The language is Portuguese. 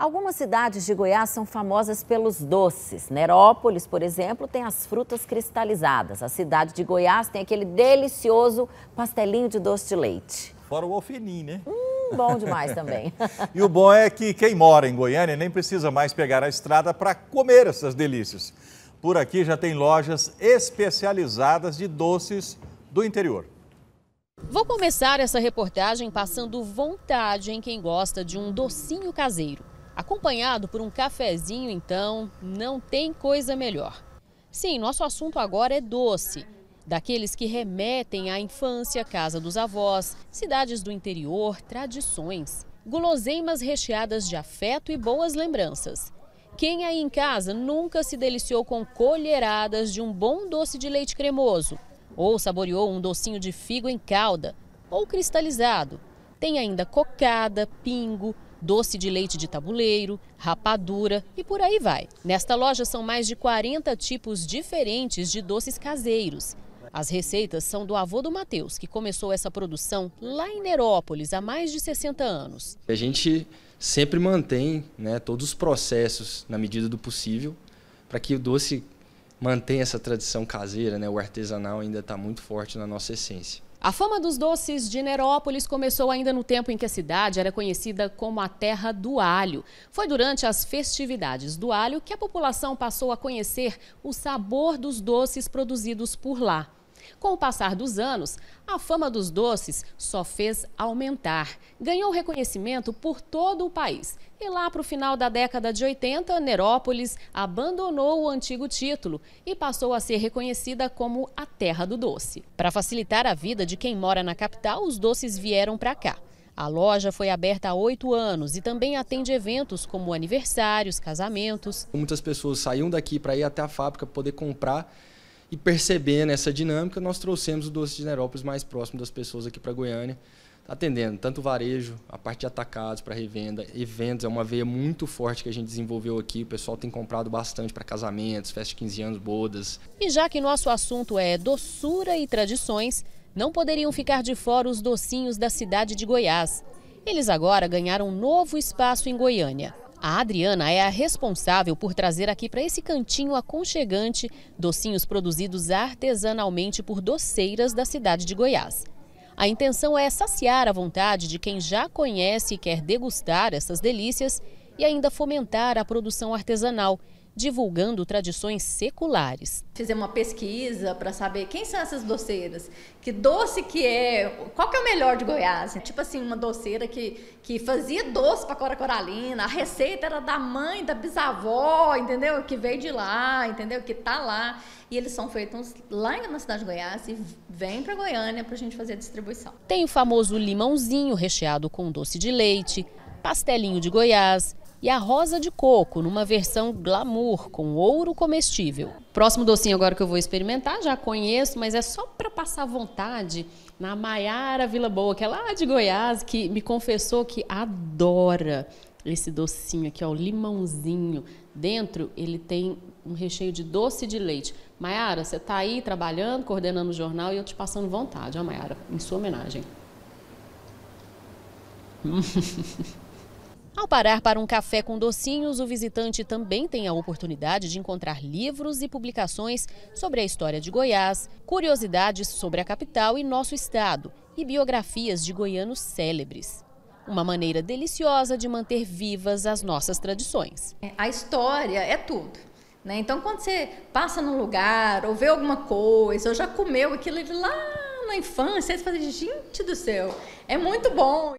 Algumas cidades de Goiás são famosas pelos doces. Nerópolis, por exemplo, tem as frutas cristalizadas. A cidade de Goiás tem aquele delicioso pastelinho de doce de leite. Fora o alfenim, né? Hum, bom demais também. e o bom é que quem mora em Goiânia nem precisa mais pegar a estrada para comer essas delícias. Por aqui já tem lojas especializadas de doces do interior. Vou começar essa reportagem passando vontade em quem gosta de um docinho caseiro. Acompanhado por um cafezinho, então, não tem coisa melhor. Sim, nosso assunto agora é doce. Daqueles que remetem à infância, casa dos avós, cidades do interior, tradições. Guloseimas recheadas de afeto e boas lembranças. Quem aí em casa nunca se deliciou com colheradas de um bom doce de leite cremoso? Ou saboreou um docinho de figo em calda? Ou cristalizado? Tem ainda cocada, pingo, doce de leite de tabuleiro, rapadura e por aí vai. Nesta loja são mais de 40 tipos diferentes de doces caseiros. As receitas são do avô do Matheus, que começou essa produção lá em Nerópolis há mais de 60 anos. A gente sempre mantém né, todos os processos na medida do possível para que o doce mantenha essa tradição caseira, né, o artesanal ainda está muito forte na nossa essência. A fama dos doces de Nerópolis começou ainda no tempo em que a cidade era conhecida como a terra do alho. Foi durante as festividades do alho que a população passou a conhecer o sabor dos doces produzidos por lá. Com o passar dos anos, a fama dos doces só fez aumentar. Ganhou reconhecimento por todo o país. E lá para o final da década de 80, Nerópolis abandonou o antigo título e passou a ser reconhecida como a terra do doce. Para facilitar a vida de quem mora na capital, os doces vieram para cá. A loja foi aberta há oito anos e também atende eventos como aniversários, casamentos. Muitas pessoas saíam daqui para ir até a fábrica poder comprar e percebendo essa dinâmica, nós trouxemos o doce de Nerópolis mais próximo das pessoas aqui para Goiânia, atendendo tanto varejo, a parte de atacados para revenda, eventos, é uma veia muito forte que a gente desenvolveu aqui. O pessoal tem comprado bastante para casamentos, festas de 15 anos, bodas. E já que nosso assunto é doçura e tradições, não poderiam ficar de fora os docinhos da cidade de Goiás. Eles agora ganharam um novo espaço em Goiânia. A Adriana é a responsável por trazer aqui para esse cantinho aconchegante docinhos produzidos artesanalmente por doceiras da cidade de Goiás. A intenção é saciar a vontade de quem já conhece e quer degustar essas delícias e ainda fomentar a produção artesanal divulgando tradições seculares. Fizemos uma pesquisa para saber quem são essas doceiras, que doce que é, qual que é o melhor de Goiás. Tipo assim, uma doceira que, que fazia doce para Cora Coralina, a receita era da mãe, da bisavó, entendeu? Que veio de lá, entendeu? Que tá lá. E eles são feitos lá na cidade de Goiás e vêm para Goiânia para a gente fazer a distribuição. Tem o famoso limãozinho recheado com doce de leite, pastelinho de Goiás, e a rosa de coco, numa versão glamour, com ouro comestível. Próximo docinho agora que eu vou experimentar, já conheço, mas é só para passar vontade, na Maiara Vila Boa, que é lá de Goiás, que me confessou que adora esse docinho aqui, ó, o limãozinho. Dentro ele tem um recheio de doce de leite. Maiara, você está aí trabalhando, coordenando o jornal e eu te passando vontade, ó, Maiara, em sua homenagem. Parar para um café com docinhos, o visitante também tem a oportunidade de encontrar livros e publicações sobre a história de Goiás, curiosidades sobre a capital e nosso estado e biografias de goianos célebres. Uma maneira deliciosa de manter vivas as nossas tradições. A história é tudo. Né? Então, quando você passa num lugar ou vê alguma coisa, ou já comeu aquilo lá na infância, você fala, gente do céu, é muito bom.